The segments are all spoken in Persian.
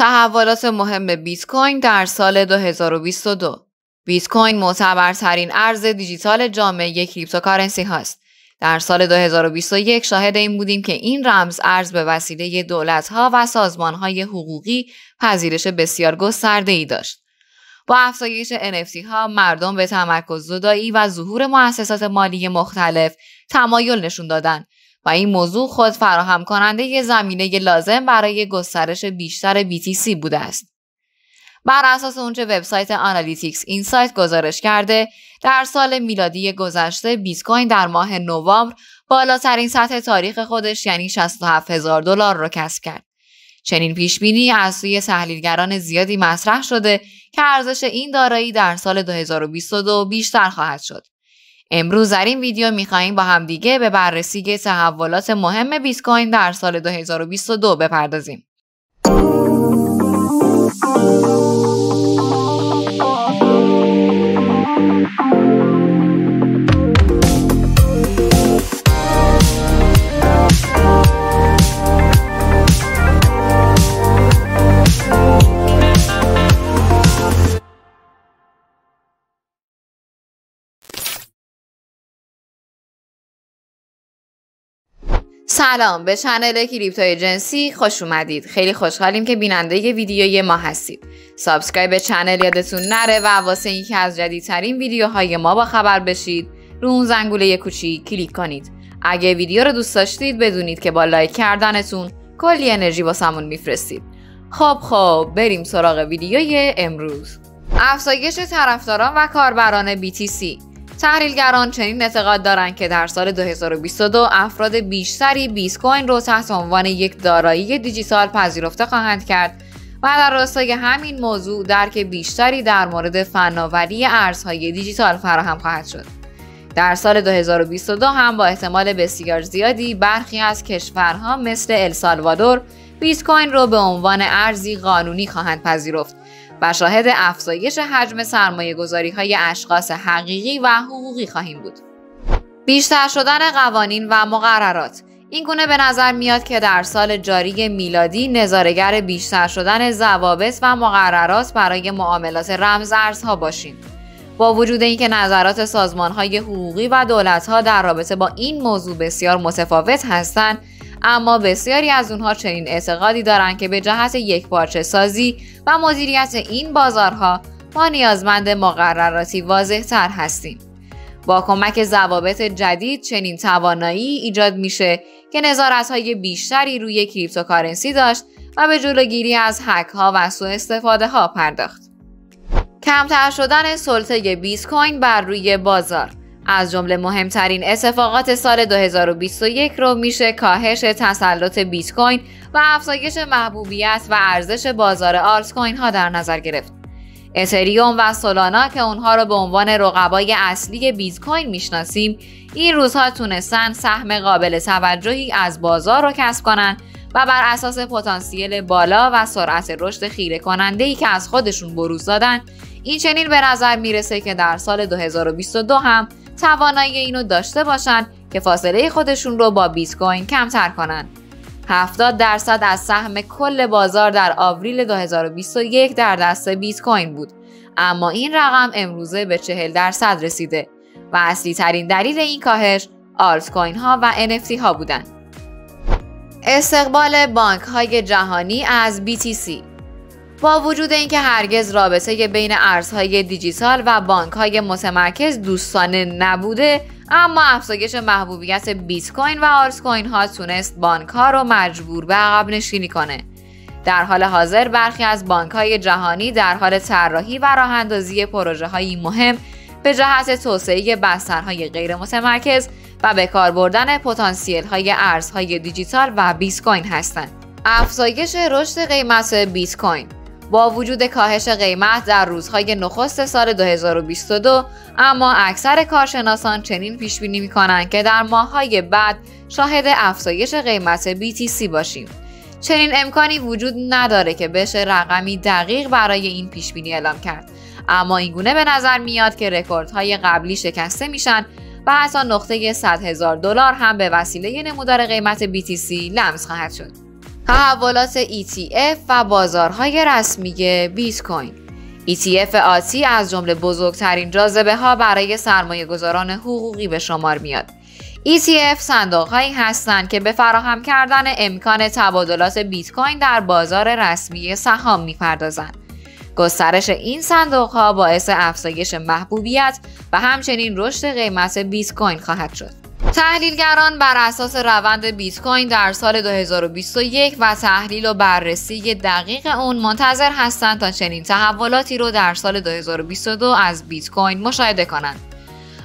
تحولات مهم بیت کوین در سال 2022 بیت کوین معتبرترین ارز دیجیتال جامعه cryptocurrency هست. در سال 2021 شاهد این بودیم که این رمز ارز به وسیله دولتها و سازمانهای حقوقی پذیرش بسیار گسترده ای داشت. با افزایش NFT ها مردم به تمرکز زدایی و ظهور مؤسسات مالی مختلف تمایل نشون دادند و این موضوع خود فراهم کننده زمینه لازم برای گسترش بیشتر BTC بوده است. بر اساس اونچه وبسایت Analytics Insight گزارش کرده در سال میلادی گذشته بیت کوین در ماه نوامبر بالاترین سطح تاریخ خودش یعنی 67 هزار دلار را کسب کرد. چنین پیش بینی از سوی تحلیلگران زیادی مطرح شده که ارزش این دارایی در سال 2022 بیشتر خواهد شد. امروز در این ویدیو می‌خواهیم با همدیگه به بررسی تحولات مهم بیت کوین در سال 2022 بپردازیم. سلام به channel Crypto Agency خوش اومدید. خیلی خوشحالیم که بیننده ویدیوی ما هستید. subscribe channel یادتون نره و واسه اینکه از جدیدترین ویدیوهای ما با خبر بشید رو اون زنگوله کوچیک کلیک کنید. اگه ویدیو رو دوست داشتید بدونید که با لایک کردنتون کلی انرژی واسمون میفرستید. خب خب بریم سراغ ویدیوی امروز. افزایش طرفداران و کاربران BTC تحلیلگران چنین اعتقاد دارند که در سال 2022 افراد بیشتری بیت کوین رو تحت عنوان یک دارایی دیجیتال پذیرفته خواهند کرد و در راستای همین موضوع درک بیشتری در مورد فناوری ارزهای دیجیتال فراهم خواهد شد. در سال 2022 هم با احتمال بسیار زیادی برخی از کشورها مثل السالوادور بیت کوین رو به عنوان ارزی قانونی خواهند پذیرفت و شاهد افزایش حجم سرمایه گذاری های اشخاص حقیقی و حقوقی خواهیم بود. بیشتر شدن قوانین و مقررات این گونه به نظر میاد که در سال جاری میلادی نظارگر بیشتر شدن ضوابط و مقررات برای معاملات رمز ارزها باشیم. با وجود اینکه نظرات سازمان های حقوقی و دولت ها در رابطه با این موضوع بسیار متفاوت هستند اما بسیاری از اونها چنین اعتقادی دارند که به جهت یک پارچه سازی و مدیریت این بازارها ما نیازمند مقرراتی واضح تر هستیم. با کمک ضوابط جدید چنین توانایی ایجاد میشه که نظارت های بیشتری روی cryptocurrency داشت و به جلوگیری از هک ها و سوء استفاده ها پرداخت. کمتر شدن سلطه بیت کوین بر روی بازار از جمله مهمترین اتفاقات سال 2021 رو میشه کاهش تسلط بیت کوین و افزایش محبوبیت و ارزش بازار آلت کوین ها در نظر گرفت. اتریوم و سولانا که اونها رو به عنوان رقبای اصلی بیت کوین می‌شناسیم این روزها تونستن سهم قابل توجهی از بازار رو کسب کنن و بر اساس پتانسیل بالا و سرعت رشد خیره کننده ای که از خودشون بروز دادن این چنین به نظر می‌رسه که در سال 2022 هم توانایی اینو داشته باشن که فاصله خودشون رو با بیت کوین کمتر کنن. 70 درصد از سهم کل بازار در آوریل 2021 در دست بیت کوین بود اما این رقم امروزه به 40 درصد رسیده و اصلی ترین دلیل این کاهش آلت کوین ها و NFT ها بودند. استقبال بانک های جهانی از BTC با وجود اینکه هرگز رابطه بین ارزهای دیجیتال و بانک های متمرکز دوستانه نبوده اما افزایش محبوبیت بیت کوین و آلت کوین ها تونست بانک ها رو مجبور به عقب نشینی کنه در حال حاضر برخی از بانک های جهانی در حال طراحی و راه اندازی پروژه های مهم به جهت توسعه بسترهای غیر متمرکز و به کار بردن پتانسیل های ارزهای دیجیتال و بیت کوین هستند. افزایش رشد قیمت بیت کوین با وجود کاهش قیمت در روزهای نخست سال 2022 اما اکثر کارشناسان چنین پیش بینی می‌کنند که در ماه‌های بعد شاهد افزایش قیمت BTC باشیم. چنین امکانی وجود نداره که بشه رقمی دقیق برای این پیش بینی اعلام کرد. اما اینگونه به نظر میاد که رکوردهای قبلی شکسته میشن و حتی نقطه 100 هزار دلار هم به وسیله نمودار قیمت BTC لمس خواهد شد. تحولات ETF و بازارهای رسمی بیت کوین ETF آتی از جمله بزرگترین جاذبه ها برای سرمایه گذاران حقوقی به شمار میاد. ETF صندوق هایی هستند که به فراهم کردن امکان تبادلات بیت کوین در بازار رسمی سهام می‌پردازند. گسترش این صندوق ها باعث افزایش محبوبیت و همچنین رشد قیمت بیت کوین خواهد شد. تحلیلگران بر اساس روند بیت کوین در سال 2021 و تحلیل و بررسی دقیق اون منتظر هستند تا چنین تحولاتی رو در سال 2022 از بیت کوین مشاهده کنند.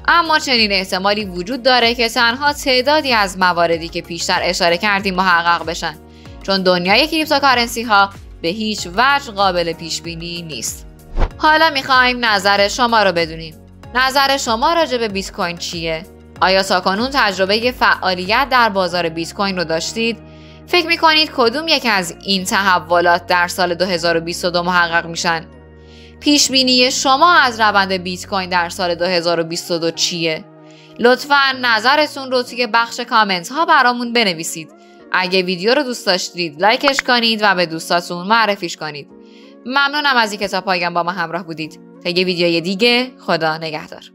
اما چنین احتمالی وجود داره که تنها تعدادی از مواردی که پیشتر اشاره کردیم محقق بشن چون دنیای cryptocurrency ها به هیچ وجه قابل پیش بینی نیست. حالا می‌خوایم نظر شما رو بدونیم. نظر شما راجع به بیت کوین چیه؟ آیا تاکنون تجربه فعالیت در بازار بیت کوین رو داشتید؟ فکر می کنید کدوم یک از این تحولات در سال 2022 محقق میشن؟ پیش بینی شما از روند بیت کوین در سال 2022 چیه؟ لطفا نظرتون رو توی بخش کامنت ها برامون بنویسید. اگه ویدیو رو دوست داشتید لایکش کنید و به دوستاتون معرفیش کنید. ممنونم از اینکه تا پایان با ما همراه بودید. تا یه ویدیوی دیگه خدا نگهدار.